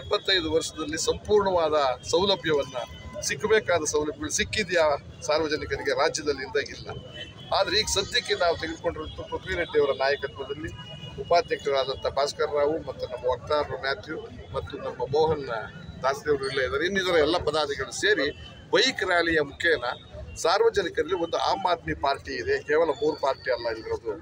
ಎಪ್ಪತ್ತೈದು ವರ್ಷದಲ್ಲಿ ಸಂಪೂರ್ಣವಾದ ಸೌಲಭ್ಯವನ್ನು ಸಿಕ್ಕಬೇಕಾದ ಸೌಲಭ್ಯಗಳು ಸಿಕ್ಕಿದೆಯಾ ಸಾರ್ವಜನಿಕರಿಗೆ ರಾಜ್ಯದಲ್ಲಿ ಇಲ್ಲ. ಆದರೆ ಈಗ ಸದ್ಯಕ್ಕೆ ನಾವು ತೆಗೆದುಕೊಂಡಿರುವಂಥ ಪೃಥ್ವಿರೆಡ್ಡಿ ಅವರ ನಾಯಕತ್ವದಲ್ಲಿ ಉಪಾಧ್ಯಕ್ಷರಾದಂಥ ಭಾಸ್ಕರ್ ರಾವು ಮತ್ತು ನಮ್ಮ ವಕ್ತಾರರು ಮ್ಯಾಥ್ಯೂ ಮತ್ತು ನಮ್ಮ ಮೋಹನ್ ದಾಸದೇವರು ಇಲ್ಲೇ ಇದ್ದಾರೆ. ಇನ್ನಿತರ ಎಲ್ಲ ಪದಾಧಿಕಾರಿಗಳು ಸೇರಿ ಬೈಕ್ ರ್ಯಾಲಿಯ ಮುಖೇನ ಸಾರ್ವಜನಿಕರಲ್ಲಿ ಒಂದು ಆಮ್ ಆದ್ಮಿ ಪಾರ್ಟಿ ಇದೆ. ಕೇವಲ ಮೂರು ಪಾರ್ಟಿ ಅಲ್ಲ ಇಲ್ಲಿರೋದು.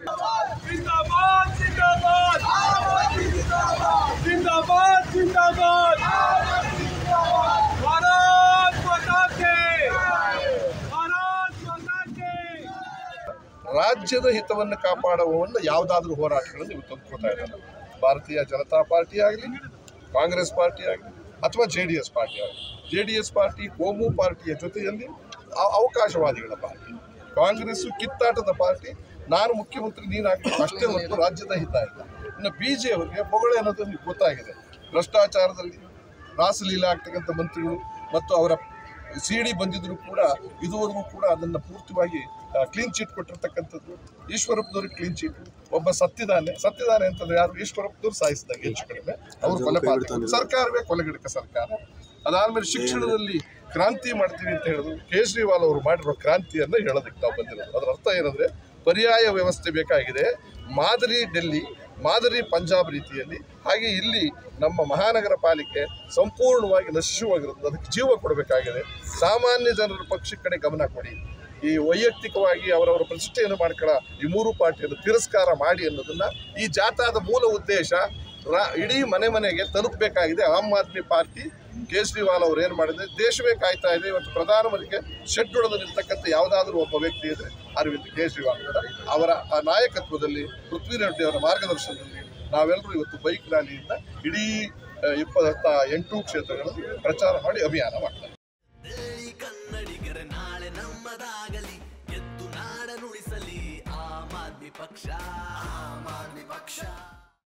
ರಾಜ್ಯದ ಹಿತವನ್ನು ಕಾಪಾಡುವವನ್ನ ಯಾವುದಾದ್ರೂ ಹೋರಾಟಗಳನ್ನು ಇವು ತಂದುಕೊಳ್ತಾ ಇದ್ದಾರೆ. ಭಾರತೀಯ ಜನತಾ ಪಾರ್ಟಿ ಆಗಲಿ, ಕಾಂಗ್ರೆಸ್ ಪಾರ್ಟಿ ಆಗಲಿ, ಅಥವಾ ಜೆ ಡಿ ಎಸ್ ಪಾರ್ಟಿ ಆಗಲಿ. ಜೆ ಡಿ ಎಸ್ ಪಾರ್ಟಿ ಕೋಮು ಪಾರ್ಟಿಯ ಜೊತೆಯಲ್ಲಿ ಅವ- ಅವಕಾಶವಾದಿಗಳ ಪಾರ್ಟಿ. ಕಾಂಗ್ರೆಸ್ ಕಿತ್ತಾಟದ ಪಾರ್ಟಿ. ನಾನು ಮುಖ್ಯಮಂತ್ರಿ ನೀನಾಗಬೇಕು ಅಷ್ಟೇ ಒಂದು ರಾಜ್ಯದ ಹಿತ ಇಲ್ಲ. ಇನ್ನು ಬಿ ಜೆ ಅವರಿಗೆ ಬೊಗಳೆ ಅನ್ನೋದು ನಿಮಗೆ ಗೊತ್ತಾಗಿದೆ. ಭ್ರಷ್ಟಾಚಾರದಲ್ಲಿ ರಾಸಲೀಲಾ ಆಗ್ತಕ್ಕಂಥ ಮಂತ್ರಿಗಳು ಮತ್ತು ಅವರ ಸಿ ಡಿ ಬಂದಿದ್ರು ಕೂಡ ಇದುವರೆಗೂ ಕೂಡ ಅದನ್ನು ಪೂರ್ತಿಯಾಗಿ ಕ್ಲೀನ್ ಚೀಟ್ ಕೊಟ್ಟಿರ್ತಕ್ಕಂಥದ್ದು. ಈಶ್ವರಪ್ಪನವ್ರಿಗೆ ಕ್ಲೀನ್ ಚೀಟ್ ಒಬ್ಬ ಸತ್ತಿದ್ದಾನೆ ಸತ್ತಿದ್ದಾನೆ ಅಂತಂದ್ರೆ ಯಾರು? ಈಶ್ವರಪ್ಪನವ್ರು ಸಾಯಿಸಿದಾಗ ಹೆಚ್ಚು ಕಡಿಮೆ. ಅವರು ಕೊಲೆ ಸರ್ಕಾರವೇ ಕೊಲೆಗಡಕ ಸರ್ಕಾರ. ಅದಾದ್ಮೇಲೆ ಶಿಕ್ಷಣದಲ್ಲಿ ಕ್ರಾಂತಿ ಮಾಡ್ತೀವಿ ಅಂತ ಹೇಳಿದ್ರು ಕೇಜ್ರಿವಾಲ್ ಅವರು ಮಾಡಿರೋ ಕ್ರಾಂತಿಯನ್ನು ಹೇಳೋದಕ್ಕೆ ನಾವು ಬಂದಿರೋದು. ಅದರ ಅರ್ಥ ಏನಂದ್ರೆ ಪರ್ಯಾಯ ವ್ಯವಸ್ಥೆ ಬೇಕಾಗಿದೆ. ಮಾದರಿ ಡೆಲ್ಲಿ ಮಾದರಿ ಪಂಜಾಬ್ ರೀತಿಯಲ್ಲಿ, ಹಾಗೆ ಇಲ್ಲಿ ನಮ್ಮ ಮಹಾನಗರ ಪಾಲಿಕೆ ಸಂಪೂರ್ಣವಾಗಿ ನಶಿಸುವಾಗಿರುತ್ತೆ ಅದಕ್ಕೆ ಜೀವ ಕೊಡಬೇಕಾಗಿದೆ. ಸಾಮಾನ್ಯ ಜನರ ಪಕ್ಷ ಕಡೆ ಗಮನ ಕೊಡಿ. ಈ ವೈಯಕ್ತಿಕವಾಗಿ ಅವರವರ ಪ್ರತಿಷ್ಠೆಯನ್ನು ಮಾಡ್ಕೊಳ್ಳೋ ಈ ಮೂರು ಪಾರ್ಟಿಯನ್ನು ತಿರಸ್ಕಾರ ಮಾಡಿ ಅನ್ನೋದನ್ನ ಈ ಜಾಥಾದ ಮೂಲ ಉದ್ದೇಶ ಇಡೀ ಮನೆ ಮನೆಗೆ ತಲುಪಬೇಕಾಗಿದೆ ಆಮ್ ಆದ್ಮಿ ಪಾರ್ಟಿ. ಕೇಜ್ರಿವಾಲ್ ಅವರು ಏನು ಮಾಡಿದ್ರೆ, ದೇಶವೇ ಕಾಯ್ತಾ ಇದೆ, ಇವತ್ತು ಪ್ರಧಾನಮಂತ್ರಿಗೆ ಶೆಡ್ ಹೊಡೆದು ಯಾವುದಾದ್ರೂ ಒಬ್ಬ ವ್ಯಕ್ತಿ ಇದ್ರೆ ಅರವಿಂದ್ ಕೇಜ್ರಿವಾಲ್ ಅವರ ಆ ನಾಯಕತ್ವದಲ್ಲಿ ಪೃಥ್ವಿರೆಡ್ಡಿ ಅವರ ಮಾರ್ಗದರ್ಶನದಲ್ಲಿ ನಾವೆಲ್ಲರೂ ಇವತ್ತು ಬೈಕ್ ರ್ಯಾಲಿಯಿಂದ ಇಡೀ ಇಪ್ಪತ್ತ ಎಂಟು ಕ್ಷೇತ್ರಗಳಲ್ಲಿ ಪ್ರಚಾರ ಮಾಡಿ ಅಭಿಯಾನ ಮಾಡ್ತಾರೆ ಪಕ್ಷ.